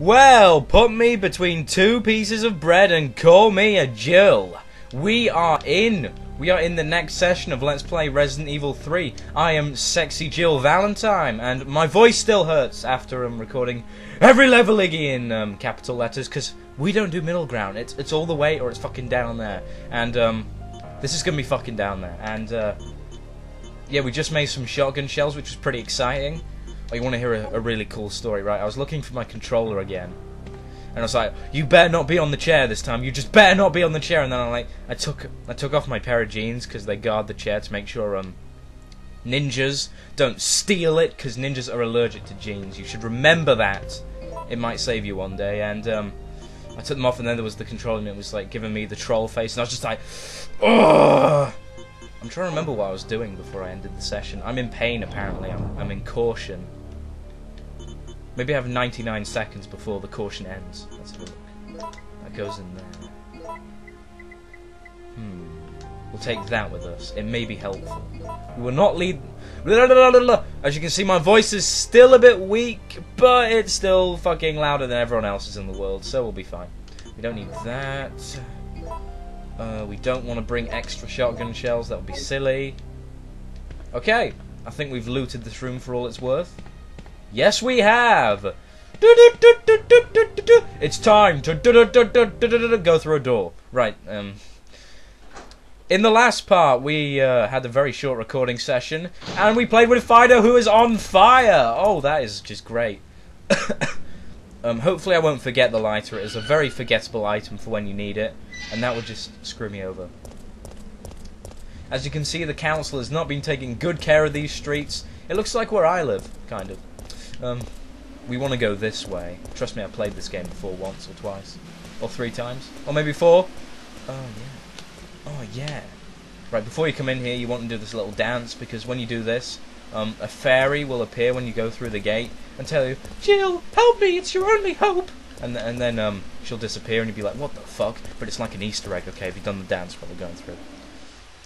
Well, put me between two pieces of bread and call me a Jill. We are in. We are in the next session of Let's Play Resident Evil 3. I am Sexy Jill Valentine, and my voice still hurts after I'm recording every level in um, capital letters, because we don't do middle ground. It's, it's all the way or it's fucking down there. And um, this is going to be fucking down there. And uh, yeah, we just made some shotgun shells, which was pretty exciting. Oh, you want to hear a, a really cool story, right? I was looking for my controller again. And I was like, "You better not be on the chair this time. You just better not be on the chair." And then I like, I took, I took off my pair of jeans because they guard the chair to make sure um, ninjas don't steal it because ninjas are allergic to jeans. You should remember that. It might save you one day. And um, I took them off, and then there was the controller, and it was like giving me the troll face, and I was just like, "Ugh." I'm trying to remember what I was doing before I ended the session. I'm in pain, apparently. I'm, I'm in caution. Maybe I have 99 seconds before the caution ends. Let's have a look. That goes in there. Hmm. We'll take that with us. It may be helpful. We will not lead... As you can see, my voice is still a bit weak, but it's still fucking louder than everyone else's in the world, so we'll be fine. We don't need that. Uh, we don't want to bring extra shotgun shells. That would be silly. Okay. I think we've looted this room for all it's worth. Yes, we have! It's time to go through a door. Right, um... In the last part, we uh, had a very short recording session, and we played with Fido, who is on fire! Oh, that is just great. um, hopefully I won't forget the lighter. It is a very forgettable item for when you need it, and that would just screw me over. As you can see, the council has not been taking good care of these streets. It looks like where I live, kind of. Um, we want to go this way. Trust me, I played this game before once or twice. Or three times. Or maybe four. Oh, yeah. Oh, yeah. Right, before you come in here, you want to do this little dance, because when you do this, um, a fairy will appear when you go through the gate and tell you, Jill, help me, it's your only hope! And, th and then um, she'll disappear and you'll be like, what the fuck? But it's like an Easter egg, okay, have you've done the dance while we're going through?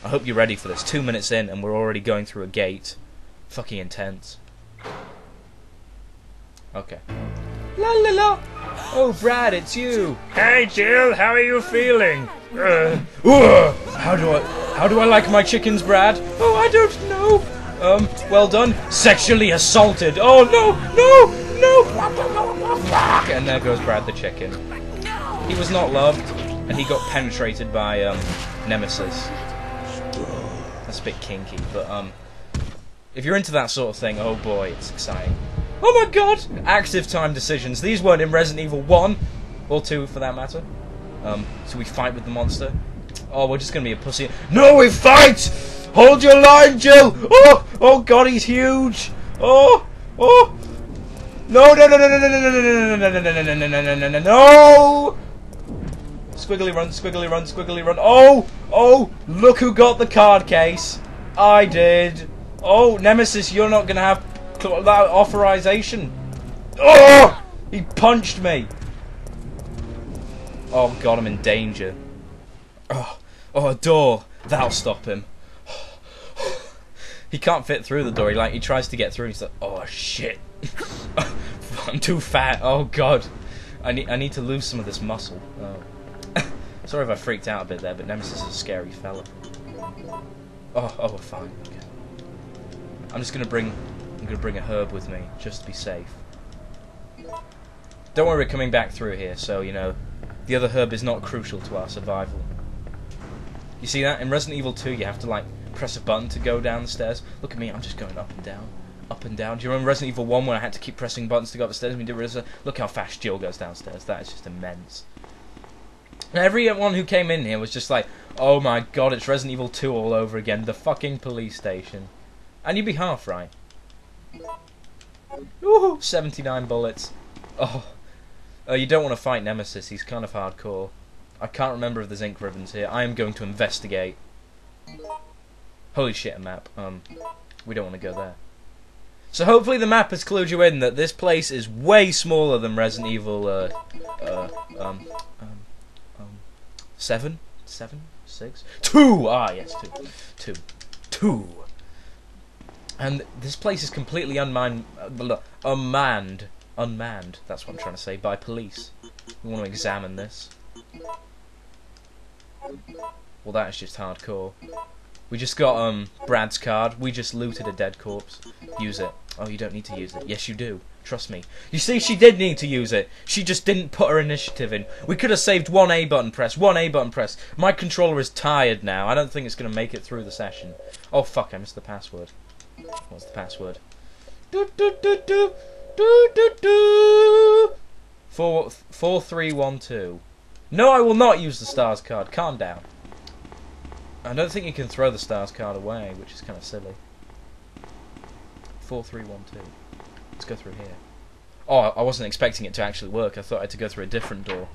I hope you're ready for this. Two minutes in and we're already going through a gate. Fucking intense. Okay. La la la! Oh, Brad, it's you. Hey Jill, how are you feeling? Uh, Ugh. How do I how do I like my chickens, Brad? Oh, I don't know. Um, well done. Sexually assaulted. Oh no, no, no! And there goes Brad the chicken. He was not loved, and he got penetrated by um, Nemesis. That's a bit kinky, but um, if you're into that sort of thing, oh boy, it's exciting. Oh my god! Active time decisions. These weren't in Resident Evil 1, or 2 for that matter. Um, so we fight with the monster. Oh, we're just gonna be a pussy. No, we fight! Hold your line, Jill! Oh, oh god, he's huge! Oh, oh! No, no, no, no, no, no, no, no, no, no, no, no, no, no, no, no, no, no, no! Squiggly run, squiggly run, squiggly run. Oh, oh! Look who got the card case. I did. Oh, Nemesis, you're not gonna have that authorization. Oh! He punched me. Oh god, I'm in danger. Oh, oh, a door. That'll stop him. he can't fit through the door. He like he tries to get through. He's like, oh shit. I'm too fat. Oh god. I need I need to lose some of this muscle. Oh. Sorry if I freaked out a bit there, but Nemesis is a scary fella. Oh, oh, fine. Okay. I'm just gonna bring I'm gonna bring a herb with me, just to be safe. Don't worry, we're coming back through here, so, you know, the other herb is not crucial to our survival. You see that? In Resident Evil 2, you have to, like, press a button to go down the stairs. Look at me, I'm just going up and down, up and down. Do you remember Resident Evil 1 when I had to keep pressing buttons to go up the stairs? I mean, look how fast Jill goes downstairs. That is just immense. Everyone who came in here was just like, oh my god, it's Resident Evil 2 all over again. The fucking police station. And you'd be half right. Ooh, 79 bullets. Oh. Uh, you don't want to fight Nemesis, he's kind of hardcore. I can't remember if there's ink ribbons here. I am going to investigate. Holy shit, a map. Um, we don't want to go there. So hopefully the map has clued you in that this place is way smaller than Resident Evil, uh, uh, um, um, um, 7? 7? 6? 2! Ah, yes, 2. 2. 2. And this place is completely unmanned, uh, unmanned unmanned. That's what I'm trying to say. By police. We want to examine this. Well, that is just hardcore. We just got um Brad's card. We just looted a dead corpse. Use it. Oh, you don't need to use it. Yes, you do. Trust me. You see, she did need to use it. She just didn't put her initiative in. We could have saved one A button press. One A button press. My controller is tired now. I don't think it's going to make it through the session. Oh, fuck. I missed the password. What's the password? Do, do, do, do. Do, do, do. Four, four, three, one, two. No, I will not use the stars card. Calm down. I don't think you can throw the stars card away, which is kind of silly. Four, three, one, two. Let's go through here. Oh, I wasn't expecting it to actually work. I thought I had to go through a different door.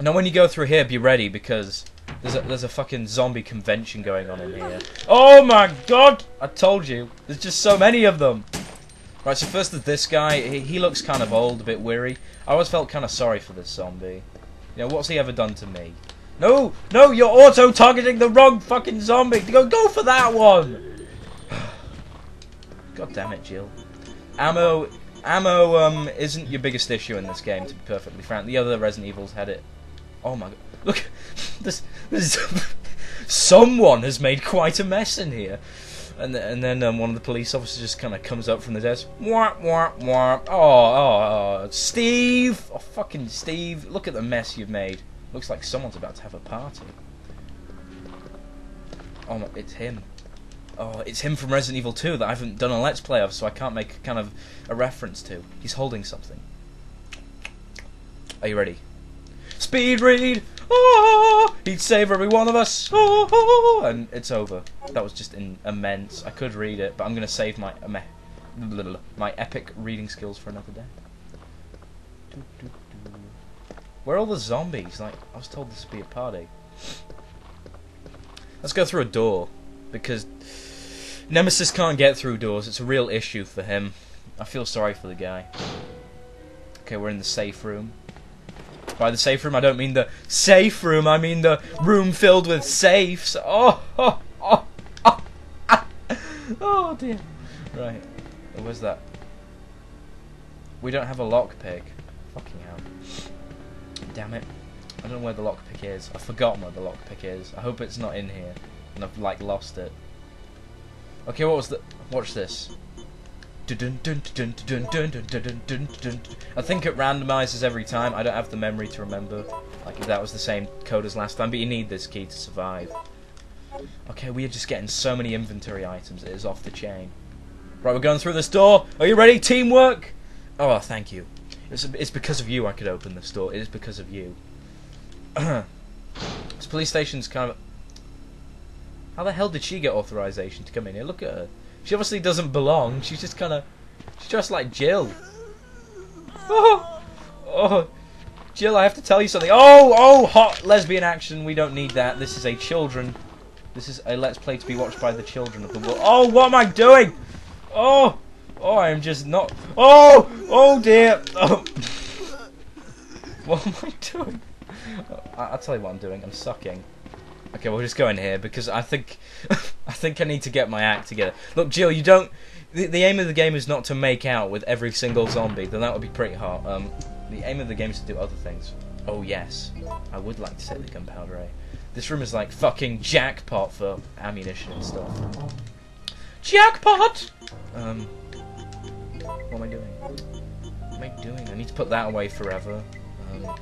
Now, when you go through here, be ready because there's a there's a fucking zombie convention going on in here. Oh my god! I told you. There's just so many of them. Right, so first there's this guy. He, he looks kind of old, a bit weary. I always felt kind of sorry for this zombie. You know, what's he ever done to me? No, no, you're auto-targeting the wrong fucking zombie. Go, go for that one. God damn it, Jill. Ammo, ammo, um, isn't your biggest issue in this game, to be perfectly frank. The other Resident Evils had it. Oh my god, look, this, this, someone has made quite a mess in here. And, and then um, one of the police officers just kind of comes up from the desk. Wah, wah, wah. Oh, oh, oh, Steve! Oh, fucking Steve. Look at the mess you've made. Looks like someone's about to have a party. Oh, no, it's him. Oh, it's him from Resident Evil 2 that I haven't done a Let's Play of, so I can't make kind of a reference to. He's holding something. Are you ready? Speed read! Oh, he'd save every one of us! Oh, and it's over. That was just immense. I could read it, but I'm going to save my my epic reading skills for another day. Where are all the zombies? Like, I was told this would be a party. Let's go through a door, because Nemesis can't get through doors. It's a real issue for him. I feel sorry for the guy. Okay, we're in the safe room. By the safe room, I don't mean the safe room. I mean the room filled with safes. Oh, oh, oh, oh, ah. oh dear. Right, where's that? We don't have a lockpick. Fucking hell. Damn it. I don't know where the lockpick is. I've forgotten where the lockpick is. I hope it's not in here. And I've, like, lost it. Okay, what was the... Watch this. I think it randomizes every time. I don't have the memory to remember. Like, if that was the same code as last time. But you need this key to survive. Okay, we are just getting so many inventory items. It is off the chain. Right, we're going through this door. Are you ready? Teamwork! Oh, thank you. It's, it's because of you I could open this door. It is because of you. this police station's kind of... How the hell did she get authorization to come in here? Look at her. She obviously doesn't belong. She's just kind of... She's just like Jill. Oh! Oh! Jill, I have to tell you something. Oh! Oh! Hot lesbian action. We don't need that. This is a children... This is a Let's Play to be watched by the children of the world. Oh! What am I doing? Oh! Oh, I'm just not... Oh! Oh, dear! Oh. What am I doing? I'll tell you what I'm doing. I'm sucking. Okay, we'll just go in here because I think I think I need to get my act together. Look, Jill, you don't. The, the, aim of the game is not to make out with every single zombie. Then that would be pretty hard. Um, the aim of the game is to do other things. Oh yes, I would like to take the gunpowder. Eh? This room is like fucking jackpot for ammunition and stuff. Jackpot! Um, what am I doing? What am I doing? I need to put that away forever. Um,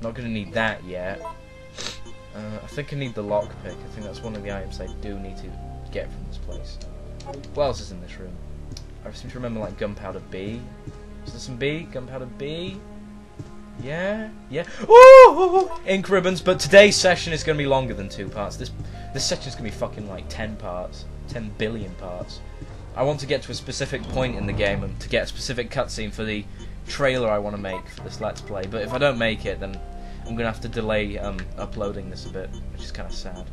not gonna need that yet. Uh, I think I need the lockpick. I think that's one of the items I do need to get from this place. What else is in this room? I seem to remember like gunpowder B. Is there some B? Gunpowder B? Yeah, yeah. Ooh, ink ribbons. But today's session is going to be longer than two parts. This this session is going to be fucking like ten parts, ten billion parts. I want to get to a specific point in the game and to get a specific cutscene for the trailer I want to make for this Let's Play. But if I don't make it, then I'm gonna have to delay um, uploading this a bit, which is kind of sad.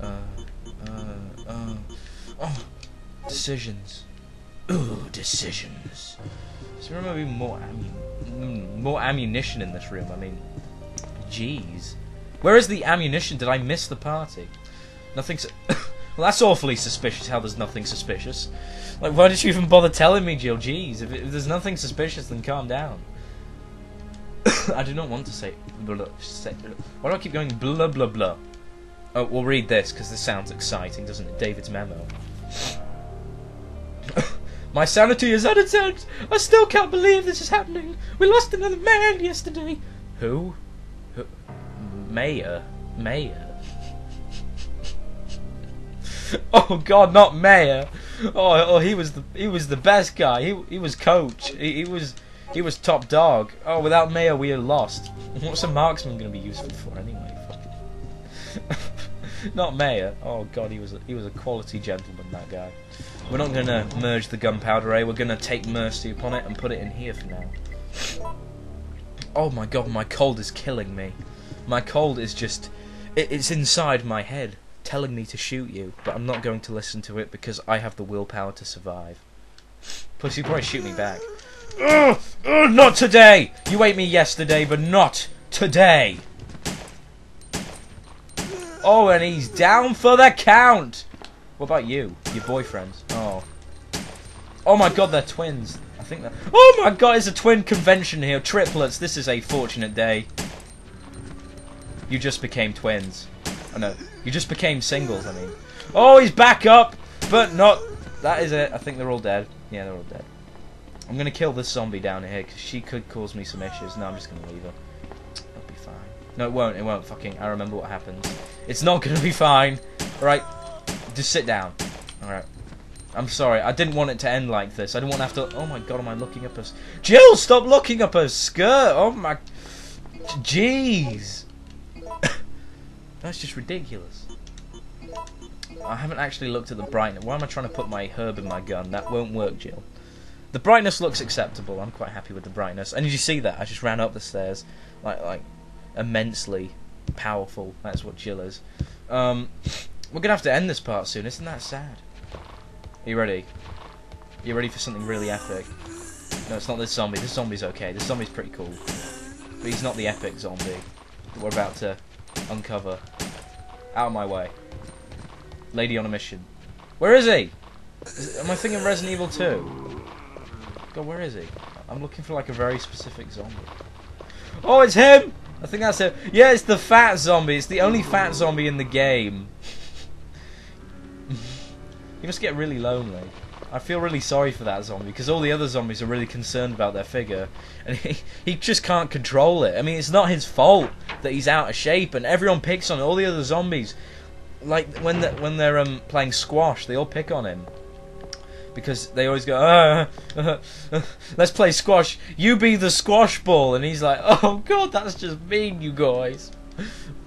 Uh, uh, uh, oh, decisions. Ooh, decisions. So there be more ammu more ammunition in this room. I mean, jeez. Where is the ammunition? Did I miss the party? Nothing's. Well, that's awfully suspicious. How there's nothing suspicious? Like, why did you even bother telling me, Jill? Jeez, if, if there's nothing suspicious, then calm down. I do not want to say Why do I keep going blah blah blah? Oh, we'll read this because this sounds exciting, doesn't it? David's memo. My sanity is at its end. I still can't believe this is happening. We lost another man yesterday. Who? Who? Mayor. Mayor. oh God, not Mayor. Oh, oh, he was the he was the best guy. He he was coach. He, he was he was top dog. Oh, without Mayor, we are lost. What's a marksman going to be useful for anyway? not Mayor. Oh God, he was a, he was a quality gentleman. That guy. We're not going to merge the gunpowder, eh? We're going to take mercy upon it and put it in here for now. Oh my god, my cold is killing me. My cold is just... It, it's inside my head, telling me to shoot you, but I'm not going to listen to it because I have the willpower to survive. Plus, you probably shoot me back. Ugh, ugh, not today! You ate me yesterday, but not today! Oh, and he's down for the count! What about you? Your boyfriends? Oh. Oh my god, they're twins. I think that. Oh my god, it's a twin convention here. Triplets. This is a fortunate day. You just became twins. Oh no. You just became singles, I mean. Oh, he's back up! But not. That is it. I think they're all dead. Yeah, they're all dead. I'm gonna kill this zombie down here because she could cause me some issues. No, I'm just gonna leave her. It'll be fine. No, it won't. It won't. Fucking. I remember what happened. It's not gonna be fine. Alright. Just sit down. Alright. I'm sorry, I didn't want it to end like this. I didn't want to have to... Oh my god, am I looking up her... Jill, stop looking up her skirt! Oh my... Jeez! That's just ridiculous. I haven't actually looked at the brightness. Why am I trying to put my herb in my gun? That won't work, Jill. The brightness looks acceptable. I'm quite happy with the brightness. And did you see that? I just ran up the stairs. Like, like, immensely powerful. That's what Jill is. Um... We're gonna have to end this part soon, isn't that sad? Are you ready? Are you ready for something really epic? No, it's not this zombie. This zombie's okay. This zombie's pretty cool. But he's not the epic zombie that we're about to uncover. Out of my way. Lady on a mission. Where is he? Is, am I thinking Resident Evil 2? Where is he? I'm looking for like a very specific zombie. Oh, it's him! I think that's it. Yeah, it's the fat zombie. It's the only fat zombie in the game. You must get really lonely. I feel really sorry for that zombie because all the other zombies are really concerned about their figure, and he he just can't control it. I mean, it's not his fault that he's out of shape, and everyone picks on. All the other zombies, like when they, when they're um, playing squash, they all pick on him because they always go, uh, uh, uh, "Let's play squash. You be the squash ball," and he's like, "Oh God, that's just mean, you guys."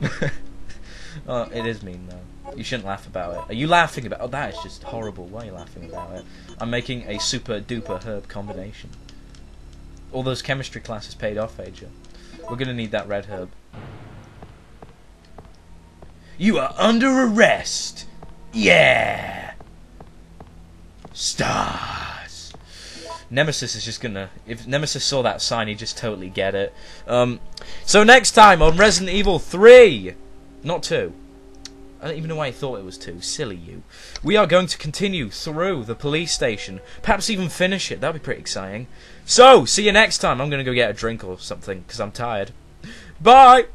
oh, it is mean though. You shouldn't laugh about it. Are you laughing about? Oh, that is just horrible. Why are you laughing about it? I'm making a super duper herb combination. All those chemistry classes paid off, Aja. We're gonna need that red herb. You are under arrest. Yeah. Stars. Nemesis is just gonna. If Nemesis saw that sign, he'd just totally get it. Um. So next time on Resident Evil 3, not 2. I don't even know why I thought it was two. Silly you. We are going to continue through the police station. Perhaps even finish it. That'd be pretty exciting. So, see you next time. I'm to go get a drink or something because I'm tired. Bye!